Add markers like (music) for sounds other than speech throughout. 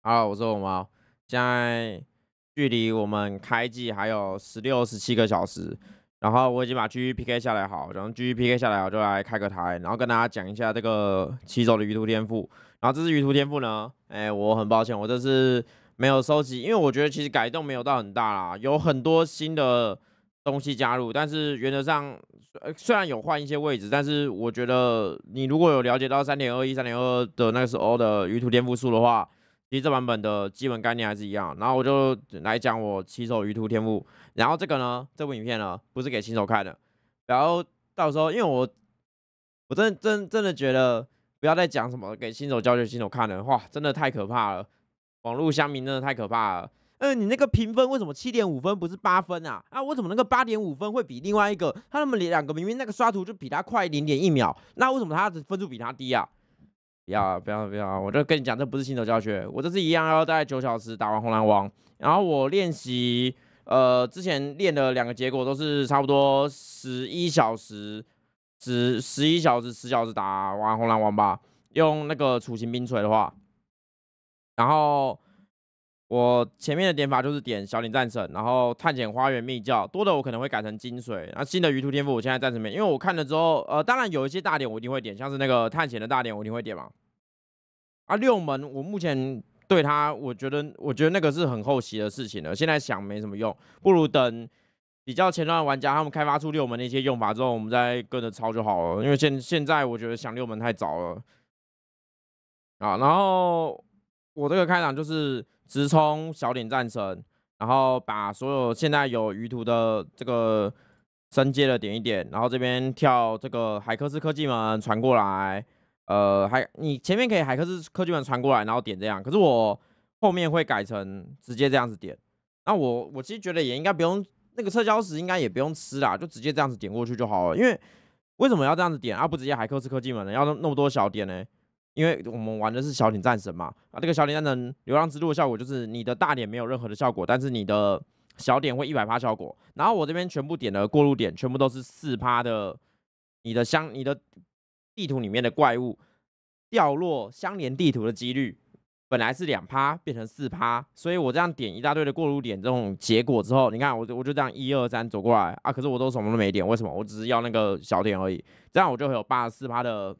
好，我是我猫。现在距离我们开季还有十六、十七个小时，然后我已经把 G P K 下来好，然后 G P K 下来我就来开个台，然后跟大家讲一下这个骑手的鱼图天赋。然后这是鱼图天赋呢，哎，我很抱歉，我这是没有收集，因为我觉得其实改动没有到很大啦，有很多新的东西加入，但是原则上虽然有换一些位置，但是我觉得你如果有了解到三点二一、三点二的那个时候的鱼图天赋数的话，其实这版本的基本概念还是一样。然后我就来讲我骑手鱼图天赋，然后这个呢，这部影片呢不是给新手看的，然后到时候因为我我真真真的觉得。不要再讲什么给新手教学新手看了，哇，真的太可怕了！网络乡民真的太可怕了。嗯，你那个评分为什么七点五分不是八分啊？啊，为什么那个八点五分会比另外一个他们两个明明那个刷图就比他快零点一秒，那为什么他的分数比他低啊？不要不要不要！我就跟你讲，这不是新手教学，我这是一样要大概九小时打完红蓝王，然后我练习，呃，之前练的两个结果都是差不多十一小时。十十一小时、十小时打完红蓝王吧，用那个楚行冰锤的话，然后我前面的点法就是点小点战神，然后探险花园秘教多的我可能会改成金水，那新的鱼图天赋我现在暂时没，因为我看了之后，呃，当然有一些大点我一定会点，像是那个探险的大点我一定会点嘛。啊，六门我目前对他，我觉得我觉得那个是很后期的事情了，现在想没什么用，不如等。比较前端玩家，他们开发出六门的一些用法之后，我们再跟着抄就好了。因为现现在我觉得想六门太早了啊。然后我这个开场就是直冲小点战神，然后把所有现在有鱼图的这个升阶的点一点，然后这边跳这个海克斯科技门传过来。呃，还你前面可以海克斯科技门传过来，然后点这样。可是我后面会改成直接这样子点。那我我其实觉得也应该不用。那个撤销时应该也不用吃啦，就直接这样子点过去就好了。因为为什么要这样子点啊不直接海克斯科技门呢？要那么多小点呢？因为我们玩的是小点战神嘛。啊，这个小点战神流浪之路的效果就是你的大点没有任何的效果，但是你的小点会一百趴效果。然后我这边全部点的过路点全部都是四趴的，你的相你的地图里面的怪物掉落相连地图的几率。本来是两趴变成四趴，所以我这样点一大堆的过路点这种结果之后，你看我我就这样一二三走过来啊，可是我都什么都没点，为什么？我只是要那个小点而已，这样我就会有八十四趴的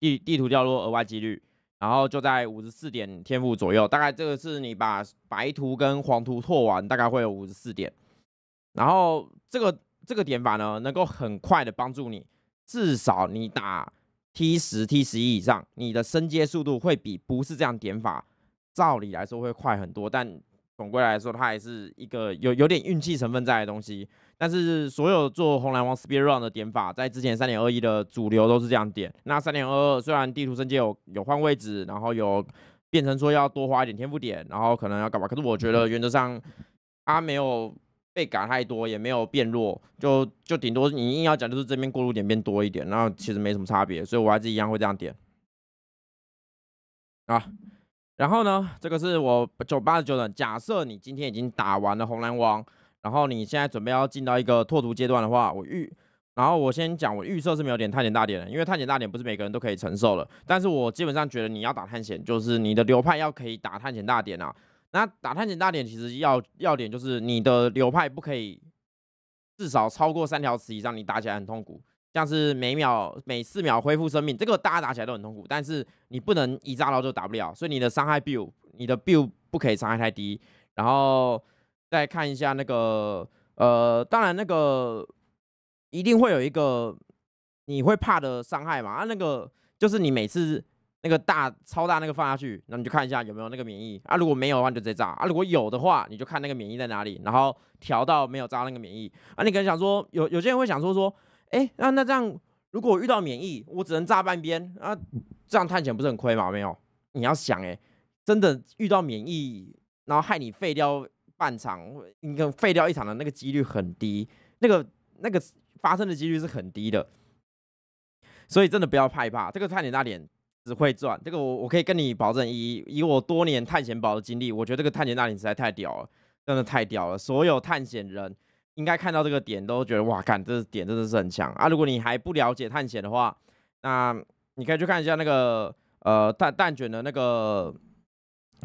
地地图掉落额外几率，然后就在五十四点天赋左右，大概这个是你把白图跟黄图拓完，大概会有五十四点，然后这个这个点法呢，能够很快的帮助你，至少你打。T 十、T 十一以上，你的升阶速度会比不是这样点法，照理来说会快很多。但总归来说，它还是一个有有点运气成分在的东西。但是所有做红蓝王 Speed Run 的点法，在之前三点二一的主流都是这样点。那三点二二虽然地图升级有有换位置，然后有变成说要多花一点天赋点，然后可能要干嘛？可是我觉得原则上它没有。被改太多也没有变弱，就就顶多你硬要讲就是这边过路点变多一点，那其实没什么差别，所以我还是一样会这样点啊。然后呢，这个是我九八十九的。假设你今天已经打完了红蓝王，然后你现在准备要进到一个拓图阶段的话，我预，然后我先讲我预设是没有点探险大点的，因为探险大点不是每个人都可以承受的。但是我基本上觉得你要打探险，就是你的流派要可以打探险大点啊。那打探险大点其实要要点就是你的流派不可以至少超过三条词以上，你打起来很痛苦。像是每秒每四秒恢复生命，这个大家打起来都很痛苦。但是你不能一炸刀就打不了，所以你的伤害 build，你的 build 不可以伤害太低。然后再看一下那个呃，当然那个一定会有一个你会怕的伤害嘛？啊，那个就是你每次。那个大超大那个放下去，那你就看一下有没有那个免疫啊。如果没有的话，你就直接炸啊。如果有的话，你就看那个免疫在哪里，然后调到没有炸那个免疫啊。你可能想说，有有些人会想说说，哎，那那这样如果遇到免疫，我只能炸半边啊，这样探险不是很亏吗？没有，你要想哎，真的遇到免疫，然后害你废掉半场，你跟废掉一场的那个几率很低，那个那个发生的几率是很低的，所以真的不要害怕这个探险大点。只会赚，这个我我可以跟你保证，以以我多年探险宝的经历，我觉得这个探险大点实在太屌了，真的太屌了。所有探险人应该看到这个点都觉得哇，看这点真的是很强啊！如果你还不了解探险的话，那你可以去看一下那个呃蛋蛋卷的那个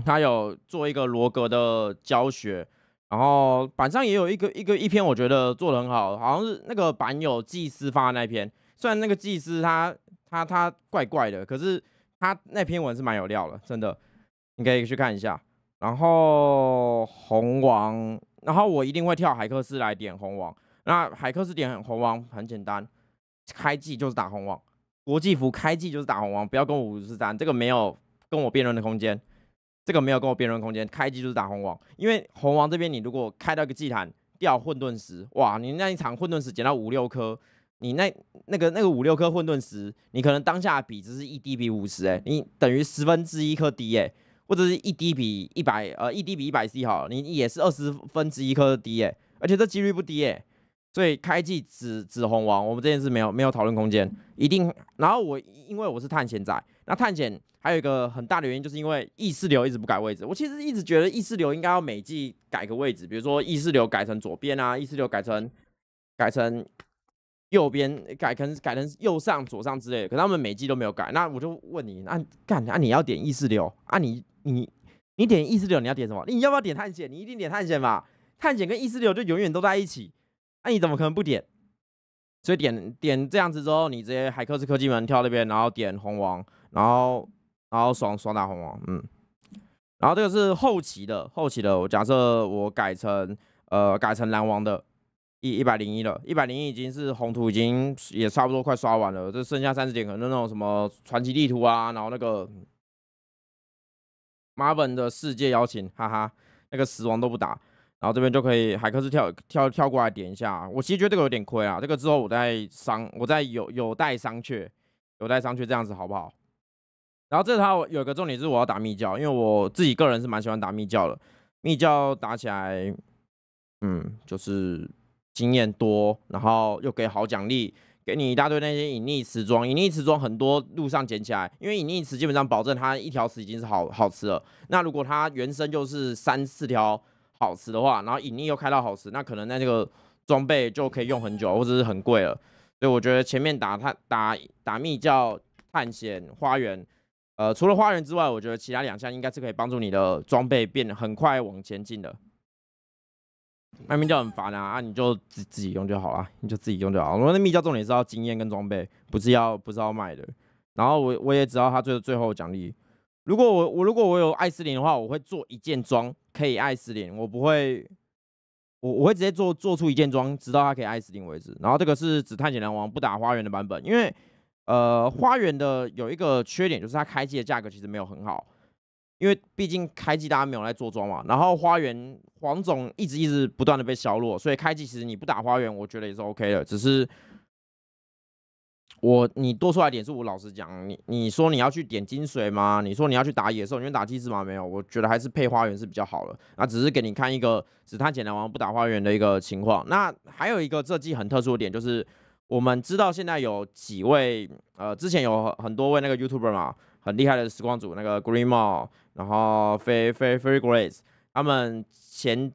他有做一个罗格的教学，然后板上也有一个一个一篇，我觉得做的很好，好像是那个板有祭司发的那篇，虽然那个祭司他他他怪怪的，可是他那篇文是蛮有料的，真的，你可以去看一下。然后红王，然后我一定会跳海克斯来点红王。那海克斯点红王很简单，开季就是打红王，国际服开季就是打红王，不要跟我五十三，这个没有跟我辩论的空间。这个没有跟我辩论空间，开机就是打红王，因为红王这边你如果开到一个祭坛掉混沌石，哇，你那一场混沌石捡到五六颗，你那那个那个五六颗混沌石，你可能当下比值是一滴比五十，哎，你等于十分之一颗滴，哎，或者是一滴比一百，呃，一滴比一百 C 好，你也是二十分之一颗滴，哎，而且这几率不低，哎，所以开季紫紫红王，我们这件事没有没有讨论空间，一定。然后我因为我是探险仔，那探险。还有一个很大的原因，就是因为意识流一直不改位置。我其实一直觉得意识流应该要每季改个位置，比如说意识流改成左边啊，意识流改成改成右边，改成改成右上、左上之类的。可他们每季都没有改，那我就问你，那干啊？你要点意识流啊？你你你点意识流，你要点什么？你要不要点探险？你一定点探险吧？探险跟意识流就永远都在一起，那你怎么可能不点？所以点点这样子之后，你直接海克斯科技门跳那边，然后点红王，然后。然后双双打红王，嗯，然后这个是后期的，后期的。我假设我改成呃改成蓝王的，一一百零一了，一百零一已经是红图已经也差不多快刷完了，就剩下三十点可能那种什么传奇地图啊，然后那个马本的世界邀请，哈哈，那个死亡都不打，然后这边就可以海克斯跳跳跳过来点一下。我其实觉得这个有点亏啊，这个之后我再商，我再有有待商榷，有待商榷这样子好不好？然后这套有个重点是我要打密教，因为我自己个人是蛮喜欢打密教的。密教打起来，嗯，就是经验多，然后又给好奖励，给你一大堆那些隐匿瓷装。隐匿瓷装很多路上捡起来，因为隐匿瓷基本上保证它一条词已经是好好吃了。那如果它原生就是三四条好吃的话，然后隐匿又开到好吃，那可能那这个装备就可以用很久，或者是很贵了。所以我觉得前面打探打打密教探险花园。呃，除了花园之外，我觉得其他两项应该是可以帮助你的装备变得很快往前进的。卖密教很烦啊，啊，你就自自己用就好了，你就自己用就好。我们的密教重点是要经验跟装备，不是要不是要卖的。然后我我也知道他最最后奖励，如果我我如果我有艾斯林的话，我会做一件装可以艾斯林，我不会，我我会直接做 (laughs) 做出一件装，直到它可以艾斯林为止。然后这个是指探险狼王不打花园的版本，因为。呃，花园的有一个缺点，就是它开机的价格其实没有很好，因为毕竟开季大家没有来做装嘛。然后花园黄总一直一直不断的被削弱，所以开季其实你不打花园，我觉得也是 OK 的。只是我你多出来点数，我老实讲，你你说你要去点金水吗？你说你要去打野兽，你去打祭司吗？没有，我觉得还是配花园是比较好的。那只是给你看一个只探简单王不打花园的一个情况。那还有一个这季很特殊的点就是。我们知道现在有几位，呃，之前有很多位那个 YouTuber 嘛，很厉害的时光组，那个 Green Mall，然后 Fair Fair Fair Grace，他们前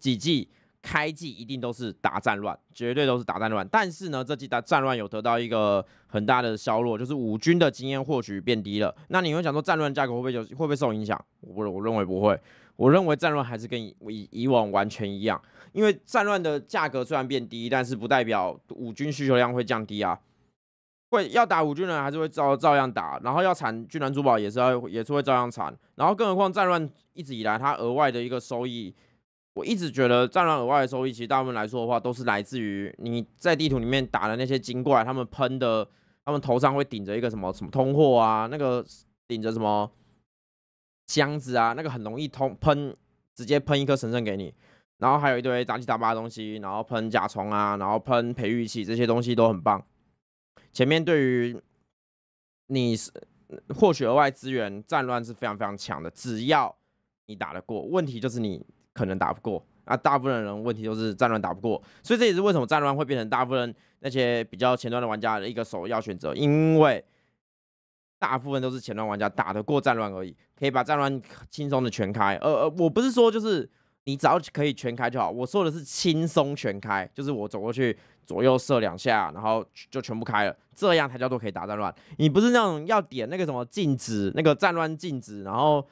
几季开季一定都是打战乱，绝对都是打战乱。但是呢，这季打战乱有得到一个很大的削弱，就是五军的经验获取变低了。那你会想说战乱价格会不会有会不会受影响？我不我认为不会，我认为战乱还是跟以以往完全一样。因为战乱的价格虽然变低，但是不代表五军需求量会降低啊，会要打五军人还是会照照样打，然后要产军团珠宝也是要也是会照样产，然后更何况战乱一直以来它额外的一个收益，我一直觉得战乱额外的收益其实大部分来说的话都是来自于你在地图里面打的那些精怪，他们喷的，他们头上会顶着一个什么什么通货啊，那个顶着什么箱子啊，那个很容易通喷，直接喷一颗神圣给你。然后还有一堆杂七杂八的东西，然后喷甲虫啊，然后喷培育器，这些东西都很棒。前面对于你是获取额外资源，战乱是非常非常强的，只要你打得过。问题就是你可能打不过，那大部分人问题都是战乱打不过，所以这也是为什么战乱会变成大部分人那些比较前端的玩家的一个首要选择，因为大部分都是前端玩家打得过战乱而已，可以把战乱轻松的全开。呃呃，我不是说就是。你只要可以全开就好。我说的是轻松全开，就是我走过去左右射两下，然后就全部开了，这样才叫做可以打战乱。你不是那种要点那个什么禁止，那个战乱禁止，然后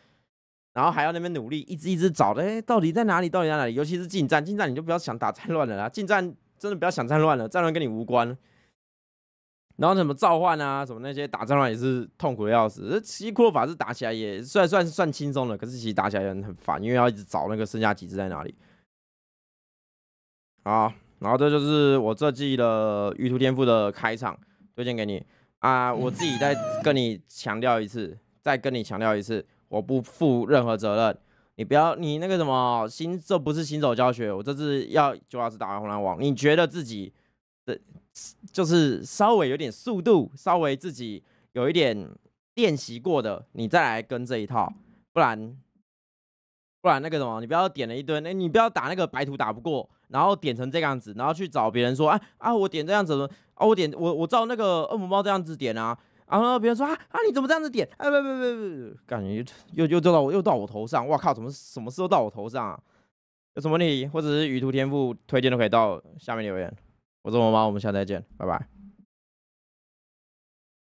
然后还要那边努力，一直一直找的，哎，到底在哪里？到底在哪里？尤其是近战，近战你就不要想打战乱了啦，近战真的不要想战乱了，战乱跟你无关。然后什么召唤啊，什么那些打战乱也是痛苦的要死。这其实骷髅法师打起来也算算算轻松的，可是其实打起来很很烦，因为要一直找那个剩下几只在哪里。好，然后这就是我这季的玉兔天赋的开场，推荐给你啊！我自己再跟你强调一次，再跟你强调一次，我不负任何责任。你不要，你那个什么新，这不是新手教学，我这次要九老师打完红蓝网，你觉得自己的。就是稍微有点速度，稍微自己有一点练习过的，你再来跟这一套，不然不然那个什么，你不要点了一堆，那你不要打那个白图打不过，然后点成这个样子，然后去找别人说，啊啊，我点这样子，啊我点我我照那个恶魔猫这样子点啊，然后别人说啊啊你怎么这样子点？哎不不不不，感觉又又又到我又到我头上，哇靠，怎么什么事都到我头上啊？有什么问题或者是鱼图天赋推荐都可以到下面留言。我是魔猫，我们下次再见，拜拜。